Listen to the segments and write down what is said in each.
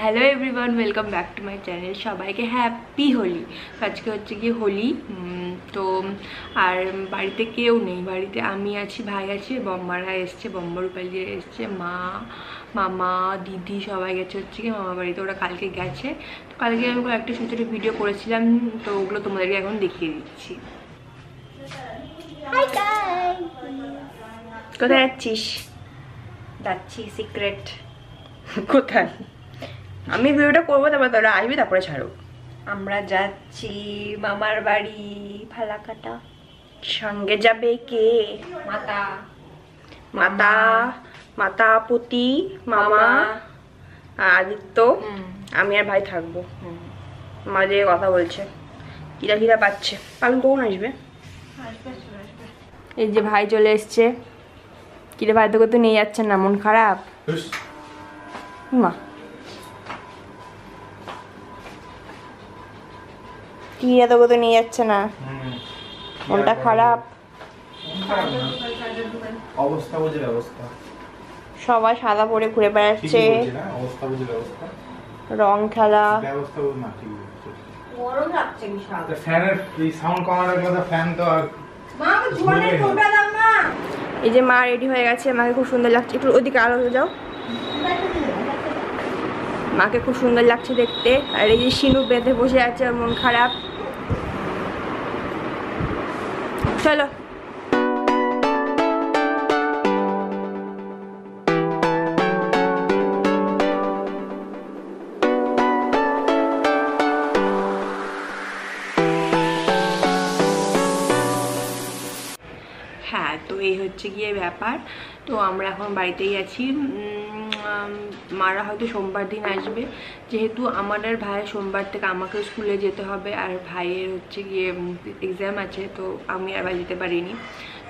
Hello everyone welcome back to my channel সবাইকে happy Holi আজকে হচ্ছে কি হোলি তো আর বাড়িতে কেউ নেই। বাড়িতে আমি আছি ভাই আছে বম্মারা এসছে বম্মা রূপালি এসছে মা মামা দিদি সবাই গেছে হচ্ছে কি মামা বাড়িতে। ওরা কালকে গেছে। তো কালকে আমি একটা ছোটো ছোটো ভিডিও করেছিলাম তো ওগুলো তোমাদেরকে এখন দেখিয়ে দিচ্ছি। কোথায় যাচ্ছিস? যাচ্ছি সিক্রেট কোথায়? আমি ভিডিওটা করব তারপর তোরা আসবি তারপরে ছাড়ো। আমরা যাচ্ছি মামার বাড়ি ফালাকাটা। সঙ্গে যাবে কে? মাতা। মাতা মাতা পতি মামা আদিত্য। আমি আর ভাই থাকব। মাঝে কথা বলছে। কিরা কিরা পাচ্ছে। পালন কখন আসবে? এই যে ভাই চলে এসছে। কিরে ভাই তোকে তো নিয়ে যাচ্ছে না মন খারাপ? মা। টিয়া তোকে তো নিয়ে যাচ্ছে না। মনটা খারাপ। অবস্থা বুঝে ব্যবস্থা। সবাই সাদা পরে ঘুরে বেড়াচ্ছে। রং খেলা। ব্যবস্থা না ঠিক গরম লাগছে বিশাল। ফ্যানের এই সাউন্ড কমানোর কথা ফ্যান তো আর মা আমি টোটা দাও না। এই যে মা রেডি হয়ে গেছে মাকে খুব সুন্দর লাগছে। একটু ওদিকে আলো হয়ে যাও। মাকে খুব সুন্দর লাগছে দেখতে। আর এই যে শিনু বেঁধে বসে আছে মন খারাপ। চলো। হ্যাঁ তো এই হচ্ছে গিয়ে ব্যাপার। তো আমরা এখন বাড়িতেই আছি। মারা হয়তো সোমবার দিন আসবে। যেহেতু আমার আর ভাইয়ের সোমবার থেকে আমাকে স্কুলে যেতে হবে, আর ভাইয়ের হচ্ছে গিয়ে এক্সাম আছে, তো আমি আর যেতে পারিনি।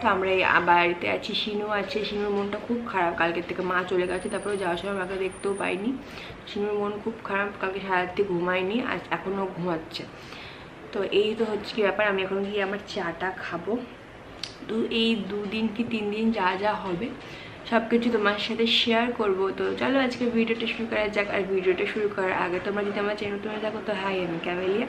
তো আমরা এই বাড়িতে আছি, শিনু আছে। শিনুর মনটা খুব খারাপ, কালকের থেকে মা চলে গেছে তারপরে যাওয়ার সময় মাকে দেখতেও পাইনি। শিনুর মন খুব খারাপ, কালকে সারারাত্রি ঘুমায়নি আর এখনও ঘুমাচ্ছে। তো এই তো হচ্ছে কি ব্যাপার, আমি এখন গিয়ে আমার চাটা খাব। তো এই দুদিন কি তিন দিন যা যা হবে সব কিছু তোমার সাথে শেয়ার করব। তো চলো আজকে ভিডিওটা শুরু করা যাক। আর ভিডিওটা শুরু করার আগে তোমরা যদি আমার চ্যানেল তুমি দেখো তো হাই আমি ক্যামেলিয়া।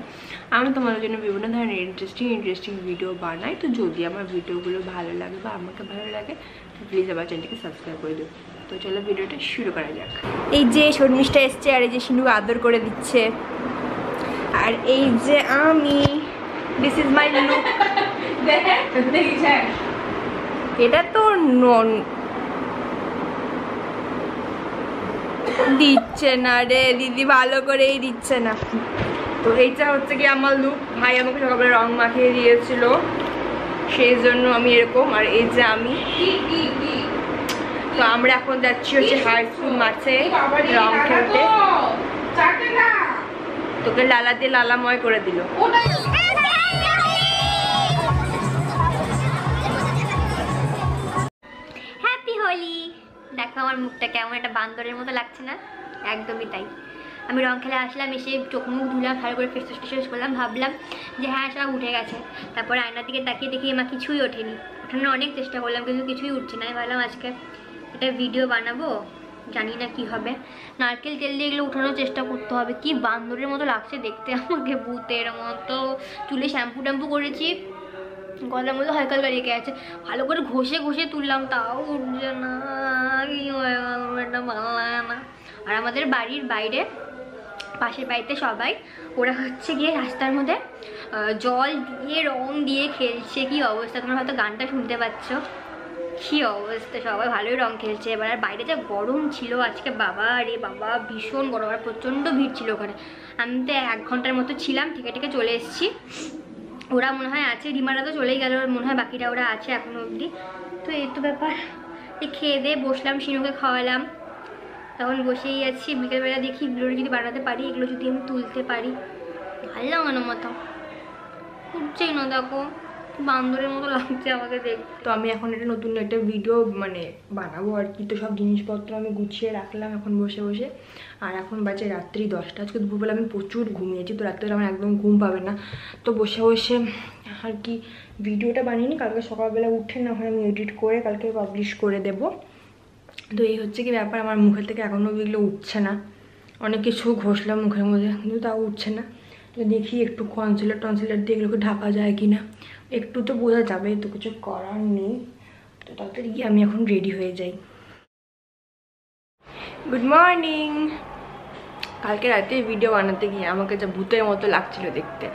আমি তোমাদের জন্য বিভিন্ন ধরনের ইন্টারেস্টিং ইন্টারেস্টিং ভিডিও বানাই। তো যদি আমার ভিডিওগুলো ভালো লাগে বা আমাকে ভালো লাগে তো প্লিজ আমার চ্যানেলটিকে সাবস্ক্রাইব করে দেবো তো চলো ভিডিওটা শুরু করা যাক। এই যে শর্মিষ্ঠা এসছে আর এই যে সিন্ধু আদর করে দিচ্ছে। আর এই যে আমি দিস ইজ মাই লুক এটা তো নন দিচ্ছে না রে দিদি ভালো করেই দিচ্ছে না। তো এইটা হচ্ছে কি আমার লুক ভাই আমাকে সকালে রং মাখিয়ে দিয়েছিল। সেই জন্য আমি এরকম আর এই যে আমি। তো আমরা এখন যাচ্ছি হচ্ছে হাই স্কুল মাঠে রং খেলতে। তোকে লালা দিয়ে লালাময় করে দিল। বান্দরের মতো লাগছে না? একদমই তাই। আমি রং খেলে আসলাম, এসে চোখ মুখ ধুলাম, ভালো করে ফেস টেস করলাম, ভাবলাম যে হ্যাঁ সব উঠে গেছে। তারপর আয়নার দিকে তাকিয়ে দেখি আমার কিছুই ওঠেনি। ওঠানোর অনেক চেষ্টা করলাম, কিন্তু কিছুই উঠছে না। আমি ভাবলাম, আজকে একটা ভিডিও বানাবো? জানি না কি হবে। নারকেল তেল দিয়ে এগুলো উঠানোর চেষ্টা করতে হবে। কি বান্দরের মতো লাগছে দেখতে আমাকে, ভূতের মতো। চুলে শ্যাম্পু ট্যাম্পু করেছি। গলার মধ্যে হালকা হালকা রেখে আছে। ভালো করে ঘষে ঘষে তুললাম, তাও উঠছে না ভালো লাগে না। আর আমাদের বাড়ির বাইরে, পাশের বাড়িতে সবাই, ওরা হচ্ছে গিয়ে রাস্তার মধ্যে জল দিয়ে, রং দিয়ে খেলছে, কি অবস্থা? তোমরা হয়তো গানটা শুনতে পাচ্ছ। কি অবস্থা? সবাই ভালোই রং খেলছে। এবার আর বাইরে যা গরম ছিল আজকে, বাবা রে বাবা, ভীষণ গরম, আর প্রচণ্ড ভিড় ছিল ওখানে। আমি তো এক ঘণ্টার মতো ছিলাম থেকে থেকে চলে এসেছি। ওরা মনে হয় আছে রিমারা তো চলেই গেল, মনে হয় বাকিরা ওরা আছে এখনও অবধি। তো এই তো ব্যাপার। খেয়ে দিয়ে বসলাম, শিনুকে খাওয়ালাম। তখন বসেই আছি, বিকেলবেলা দেখি এগুলো যদি বানাতে পারি, এগুলো যদি আমি তুলতে পারি। ভালো লাগানো মতো। উঠছেই না দেখো। বান্দরের মতো লাগছে আমাকে দেখ তো আমি এখন একটা নতুন একটা ভিডিও মানে বানাবো আর কি। তো সব জিনিসপত্র আমি গুছিয়ে রাখলাম এখন বসে বসে। আর এখন বাজে রাত্রি দশটা। আজকে দুপুরবেলা আমি প্রচুর ঘুমিয়েছি, তো রাত্রে আমার একদম ঘুম পাবে না। তো বসে বসে আর কি ভিডিওটা বানিয়ে কালকে সকালবেলা উঠে না হয় আমি এডিট করে কালকে পাবলিশ করে দেব। তো এই হচ্ছে কি ব্যাপার, আমার মুখের থেকে এখনও এগুলো উঠছে না। অনেক কিছু ঘষলাম মুখের মধ্যে, কিন্তু তাও উঠছে না। দেখি একটু কনসিলার টনসিলার দিয়ে এগুলোকে ঢাকা যায় কি না একটু তো বোঝা যাবে, তো কিছু করার নেই। তো তাড়াতাড়ি গিয়ে আমি এখন রেডি হয়ে যাই। গুড মর্নিং কালকে রাতে ভিডিও বানাতে গিয়ে আমাকে যা ভূতের মতো লাগছিল দেখতে।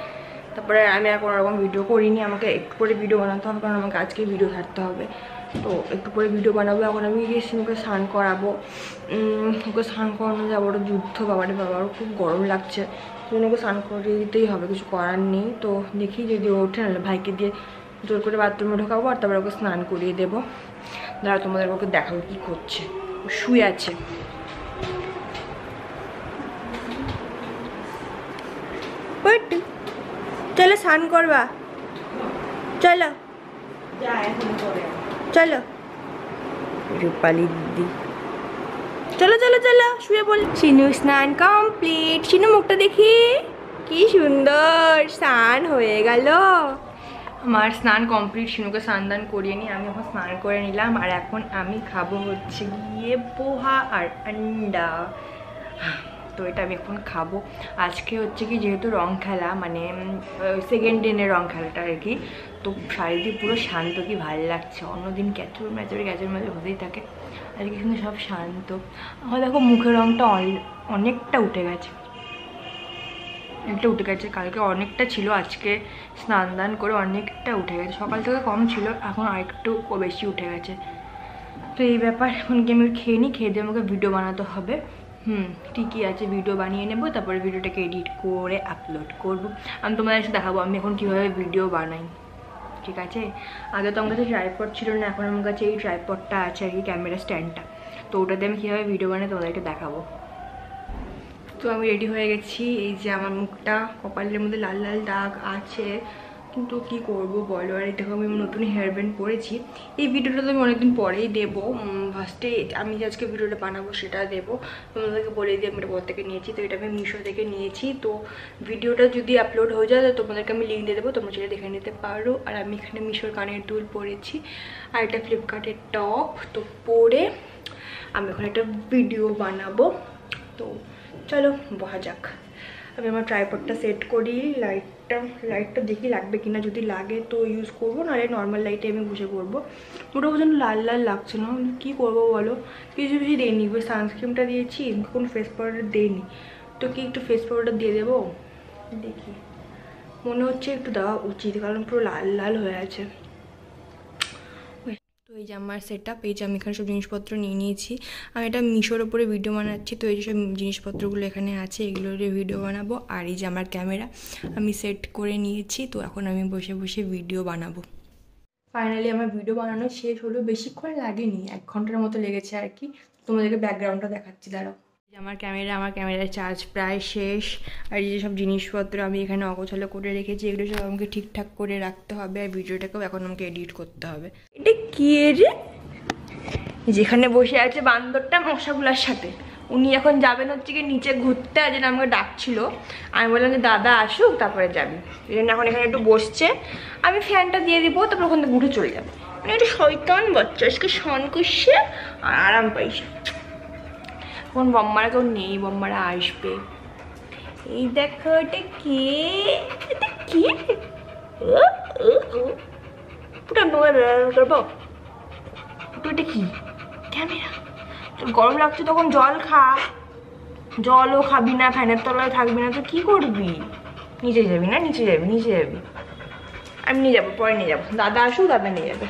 তারপরে আমি আর কোনো রকম ভিডিও করিনি, আমাকে একটু করে ভিডিও বানাতে হবে, কারণ আমাকে আজকে ভিডিও ছাড়তে হবে। তো একটু পরে ভিডিও বানাবো। এখন আমি গিয়ে সিনুকে স্নান করাবো। ওকে স্নান করানো যাব ওটা যুদ্ধ বাবারে বাবা, ওর খুব গরম লাগছে। সেই জন্য ওকে স্নান করিয়ে দিতেই হবে, কিছু করার নেই। তো দেখি যদি ওঠে, নাহলে ভাইকে দিয়ে জোর করে বাথরুমে ঢোকাবো আর তারপরে ওকে স্নান করিয়ে দেবো। দাঁড়া তোমাদের ওকে দেখাবো কী করছে। ও শুয়ে আছে। চলো স্নান করবা। চলো। চলো। রূপালি দিদি। চলো চলো চলো শুয়ে বল শিনু স্নান কমপ্লিট শিনু মুখটা দেখি। কি সুন্দর স্নান হয়ে গেল। আমার স্নান কমপ্লিট শিনুকে স্নান দান করিয়ে নিয়ে আমি এখন স্নান করে নিলাম। আর এখন আমি খাব হচ্ছে গিয়ে পোহা আর আন্ডা। তো এটা আমি এখন খাব। আজকে হচ্ছে কি যেহেতু রং খেলা মানে সেকেন্ড দিনের রং খেলাটা আর কি, তো চারিদিক পুরো শান্ত কি ভালো লাগছে। অন্যদিন ক্যাচুর ম্যাচুর ক্যাচুর ম্যাচুর হতেই থাকে। আজকে কিন্তু সব শান্ত। আমার দেখো মুখের অল- অনেকটা উঠে গেছে। অনেকটা উঠে গেছে। কালকে অনেকটা ছিল, আজকে স্নান দান করে অনেকটা উঠে গেছে। সকাল থেকে কম ছিল, এখন আরেকটু বেশি উঠে গেছে। তো এই ব্যাপার, এখন কি আমি খেয়ে নিই, খেয়ে দিয়ে আমাকে ভিডিও বানাতে হবে। হুম, ঠিকই আছে ভিডিও বানিয়ে নেব, তারপরে ভিডিওটাকে এডিট করে আপলোড করব। আমি তোমাদের এসে দেখাবো, আমি এখন কীভাবে ভিডিও বানাই, ঠিক আছে? আগে তো আমার কাছে ট্রাইপড ছিল না, এখন আমার কাছে এই ট্রাইপডটা আছে আর কি ক্যামেরা স্ট্যান্ডটা তো ওটাতে আমি কীভাবে ভিডিও বানাই তোমাদেরকে দেখাবো। তো আমি রেডি হয়ে গেছি, এই যে আমার মুখটা, কপালের মধ্যে লাল লাল দাগ আছে। কিন্তু কি করব বলো? আর দেখো আমি নতুন হেয়ার ব্যান্ড পরেছি। এই ভিডিওটা তো আমি অনেকদিন পরেই দেবো। ফার্স্টে আমি যে আজকে ভিডিওটা বানাবো সেটা দেবো। তোমাদেরকে বলে দিয়ে আমি এটা কোথা থেকে নিয়েছি, তো এটা আমি মিশো থেকে নিয়েছি। তো ভিডিওটা যদি আপলোড হয়ে যায়, তো তোমাদেরকে আমি লিঙ্ক দিয়ে দেবো। তোমরা সেটা দেখে নিতে পারো। আর আমি এখানে মিশোর কানের দুল পরেছি। আর এটা ফ্লিপকার্টের টপ তো পরে আমি এখন একটা ভিডিও বানাবো। তো চলো, বহা যাক। আমি আমার ট্রাইপডটা সেট করি লাইটটা লাইটটা দেখি লাগবে কিনা যদি লাগে তো ইউজ করব, নাহলে নর্মাল লাইটে আমি বসে করব ওটা যেন লাল লাল লাগছে না কী করব বলো? কিছু বেশি দিইনি ওই সানস্ক্রিনটা দিয়েছি, কোনো ফেস পাউডার দিইনি। তো কি একটু ফেস পাউডার দিয়ে দেবো? দেখি। মনে হচ্ছে একটু দেওয়া উচিত, কারণ পুরো লাল লাল হয়ে আছে। এই যে আমার সেট আপ এই যে আমি এখানে সব জিনিসপত্র নিয়ে নিয়েছি। আমি এটা মিশোর ওপরে ভিডিও বানাচ্ছি, তো এই যে সব জিনিসপত্রগুলো এখানে আছে এগুলোর ভিডিও বানাবো। আর এই যে আমার ক্যামেরা আমি সেট করে নিয়েছি, তো এখন আমি বসে বসে ভিডিও বানাবো। ফাইনালি আমার ভিডিও বানানো শেষ হলো, বেশিক্ষণ লাগেনি, এক ঘণ্টার মতো লেগেছে আর কি। তোমাদেরকে ব্যাকগ্রাউন্ডটা দেখাচ্ছি, দাঁড়াও। আমার ক্যামেরা, আমার ক্যামেরার চার্জ প্রায় শেষ। আর এই সব জিনিসপত্র আমি এখানে অগোছালো করে রেখেছি, এগুলো সব আমাকে ঠিকঠাক করে রাখতে হবে আর ভিডিওটাকেও এখন আমাকে এডিট করতে হবে। এটা কি রে? যেখানে বসে আছে বান্দরটা মশাগুলার সাথে। উনি এখন যাবেন হচ্ছে কি নিচে ঘুরতে, আর যেন আমাকে ডাকছিল। আমি বললাম যে, দাদা আসুক, তারপরে যাবি। এই জন্য এখন এখানে একটু বসছে। আমি ফ্যানটা দিয়ে দিব, তারপর ওখান থেকে ঘুরে চলে যাবে। মানে একটু শয়তান বাচ্চা আজকে শন করছে? আর আরাম পাইছে এখন বম্মারা কেউ নেই, বম্মারা আসবে। এই দেখো, এটা কে? কে? করব গরম লাগছে তখন জল খা। জলও খাবি না, ফ্যানের তলায় থাকবি না, তো কি করবি? নিচে যাবি না? নিচে যাবি নিচে যাবি। আমি নিয়ে যাব, পরে নিয়ে যাব। দাদা আসুক, দাদা নিয়ে যাবে।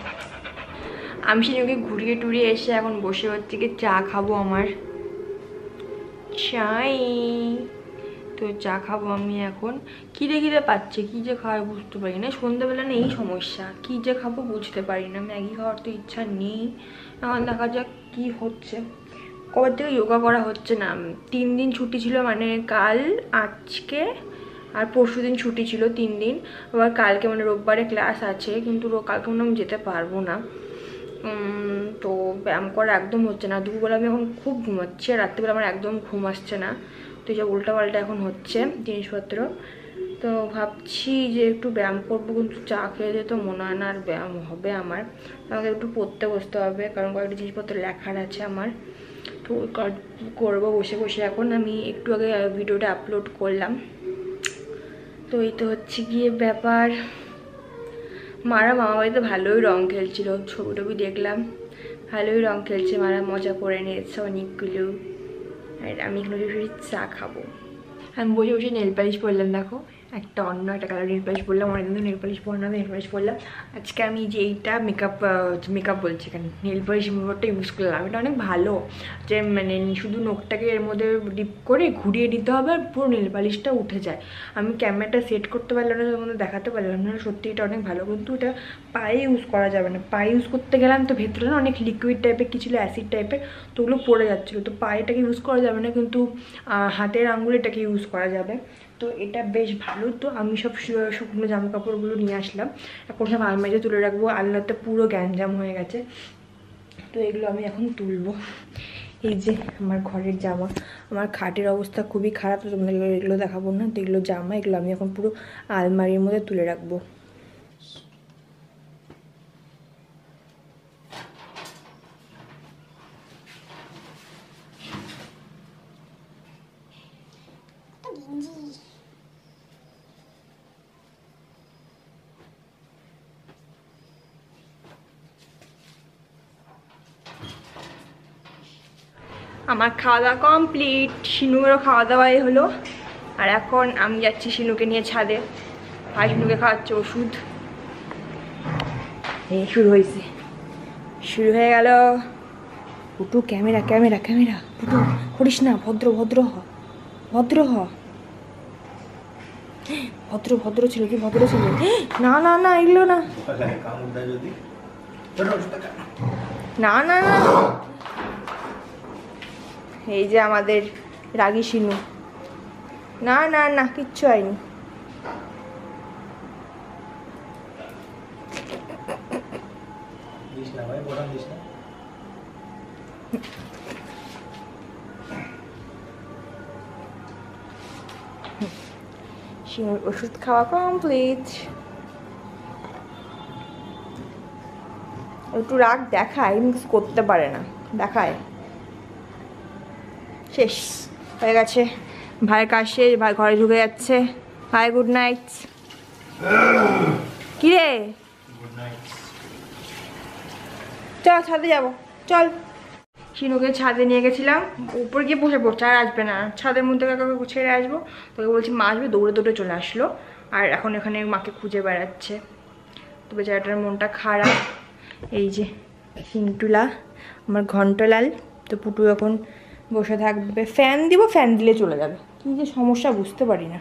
আমি সেজনকে ঘুরিয়ে টুরিয়ে এসে এখন বসে হচ্ছে কি চা খাব আমার। চাই তো চা খাব আমি এখন। খিদে খিদে পাচ্ছে, কী যে খাওয়ার বুঝতে পারি না। সন্ধ্যাবেলা নেই সমস্যা, কী যে খাব বুঝতে পারি না। ম্যাগি খাওয়ার তো ইচ্ছা নেই। এখন দেখা যাক কী হচ্ছে। কবে থেকে যোগা করা হচ্ছে না? তিন দিন ছুটি ছিল মানে কাল, আজকে আর পরশু দিন ছুটি ছিল তিন দিন। আবার কালকে মানে রোববারে ক্লাস আছে, কিন্তু কালকে মনে আমি যেতে পারব না। তো ব্যায়াম করা একদম হচ্ছে না। দুপুরবেলা আমি এখন খুব ঘুমাচ্ছি আর রাত্রিবেলা আমার একদম ঘুম আসছে না। তো এই সব উল্টাপাল্টা এখন হচ্ছে জিনিসপত্র। তো ভাবছি যে একটু ব্যায়াম করব, কিন্তু চা খেয়ে দিয়ে তো মনে হয় না আর ব্যায়াম হবে আমার। আমাকে একটু পড়তে বসতে হবে, কারণ কয়েকটা জিনিসপত্র লেখার আছে আমার। তো কর- করব বসে বসে। এখন আমি একটু আগে ভিডিওটা আপলোড করলাম। তো এই তো হচ্ছে গিয়ে ব্যাপার। মারা মামা বাড়িতে ভালোই রং খেলছিল ছবি টবি দেখলাম। ভালোই রং খেলছে মারা, মজা করে নিয়েছে অনেকগুলো। আর আমি এখানে চা খাব। আমি বসে বসে নেল পালিশ পরলাম, দেখো। একটা অন্য একটা কালার নেল পালিশ অনেক দিন নেল পালিশ পরলাম নেল পালিশ পরলাম আজকে আমি যে এইটা মেকআপ মেকআপ বলছি কেন নেল পালিশ রিমুভারটা ইউজ করলাম। এটা অনেক ভালো। যে মানে শুধু নখটাকে এর মধ্যে ডিপ করে ঘুরিয়ে দিতে হবে আর পুরো নেল পালিশটা উঠে যায়। আমি ক্যামেরাটা সেট করতে পারলাম না, তোমাদের দেখাতে পারলাম না। সত্যি এটা অনেক ভালো। কিন্তু এটা পায়ে ইউজ করা যাবে না। পায়ে ইউজ করতে গেলাম তো ভেতরে না অনেক লিকুইড টাইপের কিছু অ্যাসিড টাইপের তো ওগুলো পড়ে যাচ্ছিল। তো পায়েটাকে ইউজ করা যাবে না, কিন্তু হাতের আঙুলেটাকে ইউজ করা যাবে। তো এটা বেশ ভালো। তো আমি সব শুকনো জামা কাপড়গুলো নিয়ে আসলাম। এখন সব আলমারিতে তুলে রাখব। আলনাতে পুরো গ্যাঞ্জাম হয়ে গেছে। তো এগুলো আমি এখন তুলবো। এই যে আমার ঘরের জামা। আমার খাটের অবস্থা খুবই খারাপ, তো তোমাদের এগুলো দেখাবো না। তো এগুলো জামা, এগুলো আমি এখন পুরো আলমারির মধ্যে তুলে রাখব। আমার খাওয়া দাওয়া কমপ্লিট শিনুরও খাওয়া দাওয়াই হলো। আর এখন আমি যাচ্ছি শিনুকে নিয়ে ছাদে। আর শিনুকে খাওয়াচ্ছে ওষুধ। এই শুরু হয়েছে। শুরু হয়ে গেল। Putu camera camera camera. Putu করিস না ভদ্র ভদ্র হ। ভদ্র হ। ভদ্র ভদ্র ছিল কি ভদ্র ছিল? না না না এগুলো না। যদি। না না না। এই যে আমাদের রাগি শিনু না না না কিচ্ছু হয়নি। শিনুর ওষুধ খাওয়া কমপ্লিট একটু রাগ দেখায় মিক্স করতে পারে না। দেখায়। শেষ, হয়ে গেছে। ভাইয়ের কাজ শেষ, ভাই ঘরে ঢুকে যাচ্ছে। ভাই গুড নাইট কিরে? চল ছাদে যাব, চল। শিনুকে ছাদে নিয়ে গেছিলাম, উপরে গিয়ে বসে পড়ছে, আর আসবে না। ছাদের মধ্যে কাউকে ছেড়ে আসব। তোকে বলছি, মা আসবে, দৌড়ে দৌড়ে চলে আসলো। আর এখন এখানে মাকে খুঁজে বেড়াচ্ছে। তো বেচারাটার মনটা খারাপ। এই যে হিন্টুলা আমার ঘন্টলাল। তো পুটু এখন বসে থাকবে। ফ্যান দিব, ফ্যান দিলে চলে যাবে। কী যে সমস্যা বুঝতে পারি না।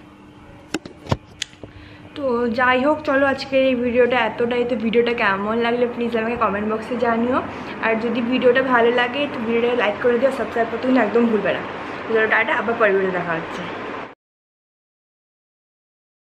তো যাই হোক, চলো আজকের এই ভিডিওটা এতটাই। তো ভিডিওটা কেমন লাগলে প্লিজ আমাকে কমেন্ট বক্সে জানিও। আর যদি ভিডিওটা ভালো লাগে, তো ভিডিওটা লাইক করে দিও সাবস্ক্রাইব করতে একদম ভুলবে না। টাটা, আবার পরে ভিডিও দেখা হচ্ছে।